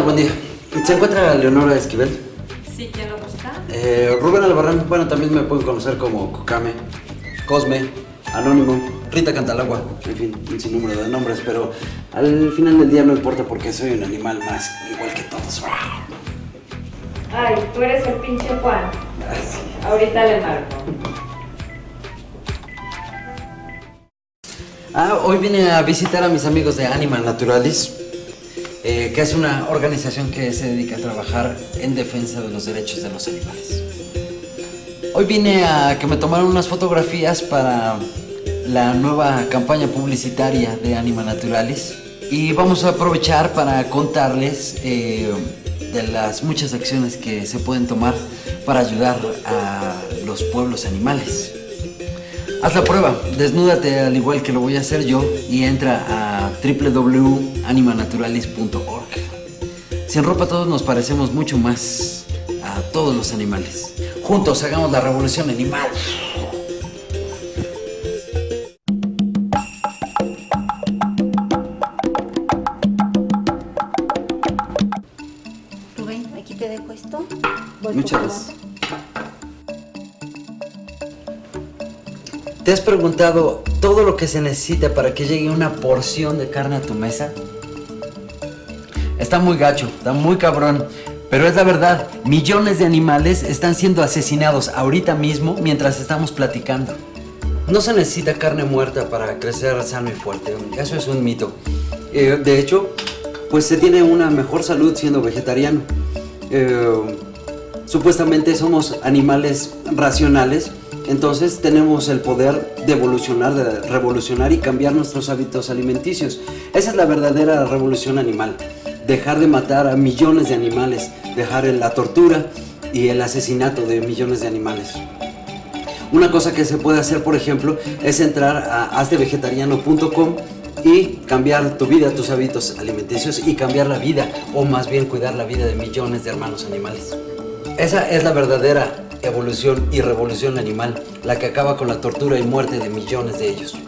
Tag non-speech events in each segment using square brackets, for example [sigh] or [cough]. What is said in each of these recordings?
Buen día. ¿Se encuentra Leonora Esquivel? Sí, ¿quién lo busca? Eh, Rubén Albarrán, bueno, también me pueden conocer como Kokame, Cosme, Anónimo, Rita Cantalagua, en fin, un sinnúmero de nombres, pero al final del día no importa porque soy un animal más, igual que todos. Ay, tú eres el pinche Juan. Ahorita le marco. Ah, hoy vine a visitar a mis amigos de Animal Naturalis, eh, que es una organización que se dedica a trabajar en defensa de los derechos de los animales. Hoy vine a que me tomaran unas fotografías para la nueva campaña publicitaria de Anima Naturalis y vamos a aprovechar para contarles eh, de las muchas acciones que se pueden tomar para ayudar a los pueblos animales. Haz la prueba, desnúdate al igual que lo voy a hacer yo y entra a www.animanaturalis.org. Sin ropa todos nos parecemos mucho más a todos los animales. Juntos hagamos la revolución animal. Rubén, aquí te dejo esto. Voy Muchas gracias. ¿Te has preguntado todo lo que se necesita para que llegue una porción de carne a tu mesa? Está muy gacho, está muy cabrón. Pero es la verdad, millones de animales están siendo asesinados ahorita mismo mientras estamos platicando. No se necesita carne muerta para crecer sano y fuerte. Eso es un mito. Eh, de hecho, pues se tiene una mejor salud siendo vegetariano. Eh, supuestamente somos animales racionales, entonces tenemos el poder de evolucionar, de revolucionar y cambiar nuestros hábitos alimenticios. Esa es la verdadera revolución animal. Dejar de matar a millones de animales, dejar la tortura y el asesinato de millones de animales. Una cosa que se puede hacer, por ejemplo, es entrar a hazdevegetariano.com y cambiar tu vida, tus hábitos alimenticios y cambiar la vida, o más bien cuidar la vida de millones de hermanos animales. Esa es la verdadera evolución y revolución animal, la que acaba con la tortura y muerte de millones de ellos.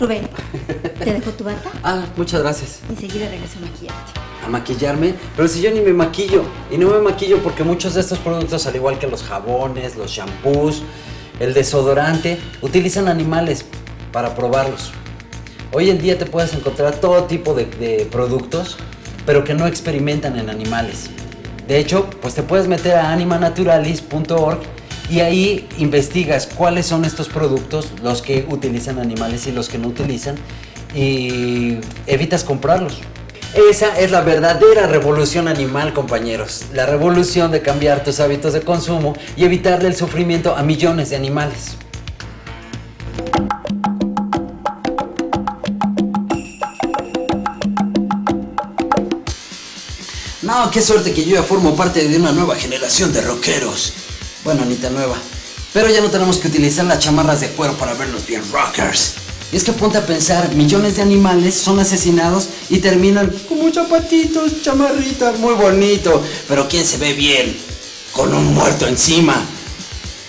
Rubén, te dejo tu bata. [laughs] Ah, muchas gracias. Enseguida regreso a maquillarte. A maquillarme, pero si yo ni me maquillo, y no me maquillo porque muchos de estos productos, al igual que los jabones, los shampoos, el desodorante, utilizan animales para probarlos. Hoy en día te puedes encontrar todo tipo de, productos, pero que no experimentan en animales. De hecho, pues te puedes meter a animanaturalis.org y ahí investigas cuáles son estos productos, los que utilizan animales y los que no utilizan, y evitas comprarlos. Esa es la verdadera revolución animal, compañeros. La revolución de cambiar tus hábitos de consumo y evitarle el sufrimiento a millones de animales. No, qué suerte que yo ya formo parte de una nueva generación de rockeros. Bueno, ni tan nueva. Pero ya no tenemos que utilizar las chamarras de cuero para vernos bien rockers. Y es que ponte a pensar, millones de animales son asesinados y terminan como zapatitos, chamarritas, muy bonito. Pero ¿quién se ve bien? Con un muerto encima.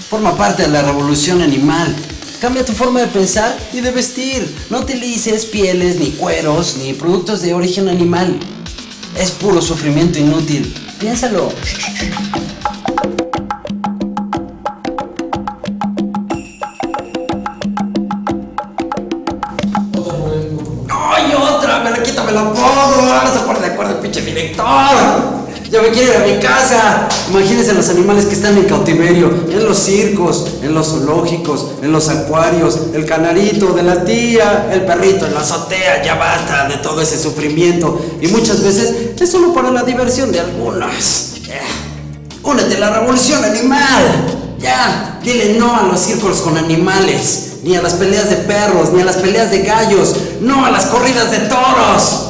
Forma parte de la revolución animal. Cambia tu forma de pensar y de vestir. No utilices pieles, ni cueros, ni productos de origen animal. Es puro sufrimiento inútil. Piénsalo. ¡Ay, otra! ¡Me la quito, me la pongo! ¡No se pone de acuerdo pinche director! ¡Ya me quiero ir a mi casa! Imagínense los animales que están en cautiverio, en los circos, en los zoológicos, en los acuarios, el canarito de la tía, el perrito en la azotea, ya basta de todo ese sufrimiento. Y muchas veces es solo para la diversión de algunos. Eh, Únete a la revolución animal. Ya, dile no a los circos con animales, ni a las peleas de perros, ni a las peleas de gallos, no a las corridas de toros.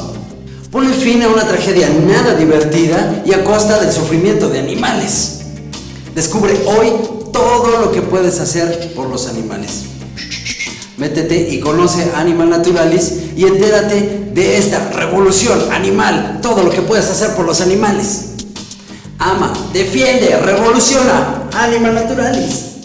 Pone fin a una tragedia nada divertida y a costa del sufrimiento de animales. Descubre hoy todo lo que puedes hacer por los animales. Métete y conoce Animal Naturalis y entérate de esta revolución animal, todo lo que puedes hacer por los animales. Ama, defiende, revoluciona Animal Naturalis.